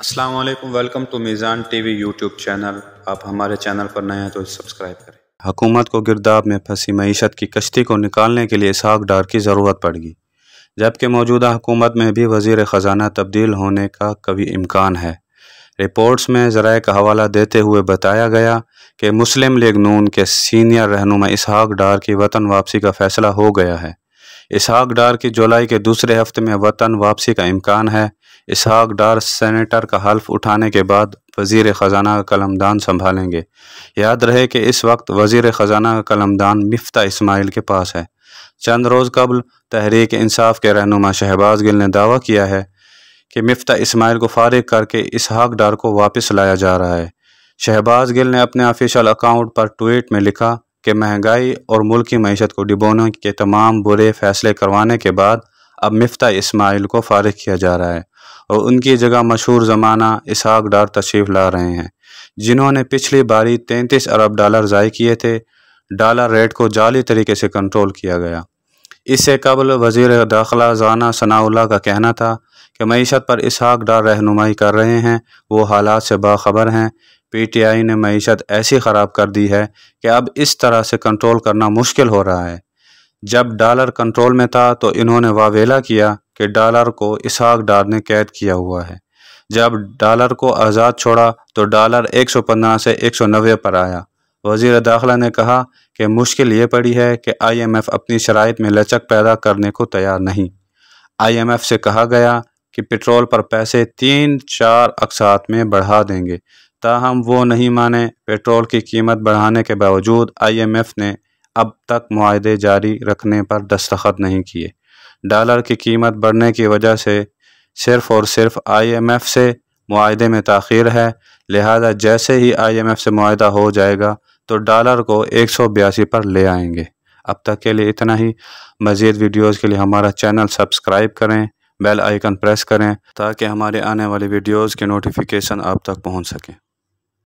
अस्सलाम वालेकुम, welcome to Meezan TV YouTube channel. आप हमारे चैनल पर नए हैं तो सब्सक्राइब करें। हुकूमत को गिरदाब में फंसी मीशत की कश्ती को निकालने के लिए इसहाक डार की ज़रूरत पड़गी। जबकि मौजूदा हुकूमत में भी वज़ीर ख़जाना तब्दील होने का कभी इम्कान है। रिपोर्ट्स में ज़रा का हवाला देते हुए बताया गया कि मुस्लिम लीग नून के सीनियर रहनुमा इसहाक डार की वतन वापसी का फ़ैसला हो गया है। इसहाक डार की जुलाई के दूसरे हफ़्ते में वतन वापसी का इम्कान है। इसहाक डार सेनेटर का हल्फ उठाने के बाद वज़ीर ख़जाना का कलमदान संभालेंगे। याद रहे कि इस वक्त वज़ीर ख़जाना का कलमदान मफ्ता इसमाइल के पास है। चंद रोज़ कबल तहरीक इंसाफ के रहनुमा शहबाज गिल ने दावा किया है कि मफ्ता इसमाइल को फारिग करके इसहाक डार को वापस लाया जा रहा है। शहबाज गिल ने अपने ऑफिशियल अकाउंट पर ट्वीट में लिखा कि महँगाई और मुल्क की मीशत को डिबोने के तमाम बुरे फैसले करवाने के बाद अब मफ्ता इसमाइल को फारिग किया जा रहा है। और उनकी जगह मशहूर ज़माना इसहाक डार तशरीफ़ ला रहे हैं, जिन्होंने पिछली बारी तैंतीस अरब डॉलर ज़ाय किए थे। डॉलर रेट को जाली तरीके से कंट्रोल किया गया। इससे कबल वज़ीर दाखिला जाना सनाउल्ला का कहना था कि मीशत पर इसहाक डार रहनुमाई कर रहे हैं, वो हालात से बाखबर हैं। पी टी आई ने मीशत ऐसी ख़राब कर दी है कि अब इस तरह से कंट्रोल करना मुश्किल हो रहा है। जब डॉलर कंट्रोल में था तो इन्होंने वावेला किया कि डॉलर को इसहाक डार ने कैद किया हुआ है। जब डॉलर को आज़ाद छोड़ा तो डॉलर 115 से 190 पर आया। वज़ीर दाखिला ने कहा कि मुश्किल ये पड़ी है कि आईएमएफ अपनी शराइ में लचक पैदा करने को तैयार नहीं। आईएमएफ से कहा गया कि पेट्रोल पर पैसे तीन चार अकसात में बढ़ा देंगे। ताहम वो नहीं माने पेट्रोल की कीमत बढ़ाने के बावजूद आईएमएफ ने अब तक माहदे जारी रखने पर दस्तखत नहीं किए। डॉलर की कीमत बढ़ने की वजह से सिर्फ़ और सिर्फ़ आईएमएफ से माहदे में तखिर है। लिहाजा जैसे ही आईएमएफ से माहा हो जाएगा तो डॉलर को एक सौ बयासी पर ले आएँगे। अब तक के लिए इतना ही। मज़ीद वीडियोज़ के लिए हमारा चैनल सब्सक्राइब करें, बेल आइकन प्रेस करें, ताकि हमारे आने वाली वीडियोज़ के नोटिफिकेशन आप तक पहुँच सकें।